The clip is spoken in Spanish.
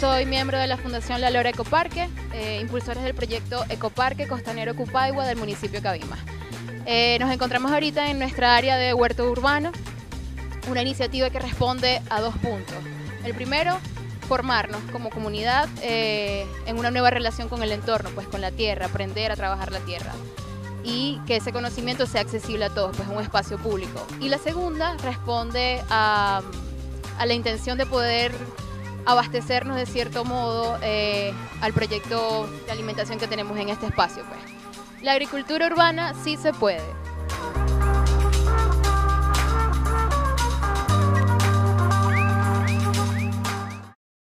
soy miembro de la Fundación La Lora Ecoparque, eh, impulsores del proyecto Ecoparque Costanero Cupaigua del municipio Cabima. Eh, nos encontramos ahorita en nuestra área de huerto urbano, una iniciativa que responde a dos puntos. El primero, formarnos como comunidad eh, en una nueva relación con el entorno, pues con la tierra, aprender a trabajar la tierra y que ese conocimiento sea accesible a todos, pues un espacio público. Y la segunda responde a la intención de poder abastecernos de cierto modo eh, al proyecto de alimentación que tenemos en este espacio. Pues. La agricultura urbana sí se puede,